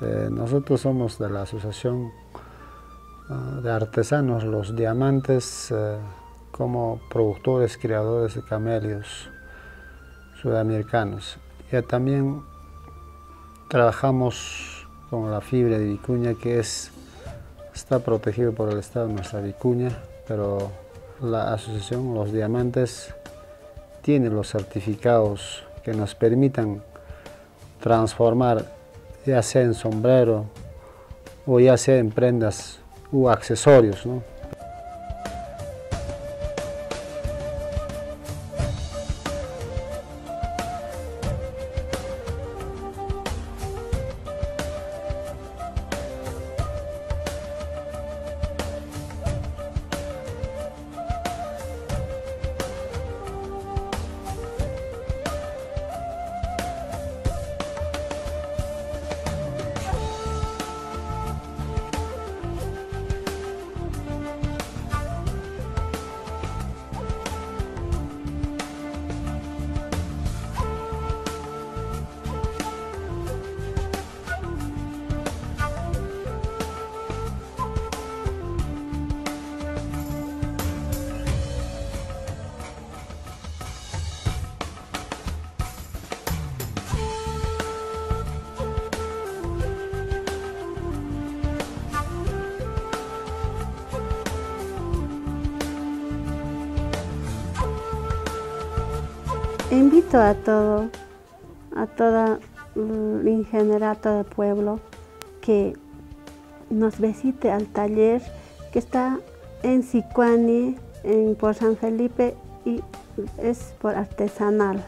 Eh, nosotros somos de la Asociación ah, de Artesanos Los Diamantes eh, como productores, creadores de camelios sudamericanos. Ya también trabajamos con la fibra de vicuña que es, está protegido por el Estado nuestra vicuña, pero la asociación Los Diamantes tiene los certificados que nos permitan transformar ya sea en sombrero o ya sea en prendas u accesorios. ¿no? Invito a todo, a toda, mm, en general a pueblo, que nos visite al taller que está en Sicuani, en, por San Felipe y es por artesanal.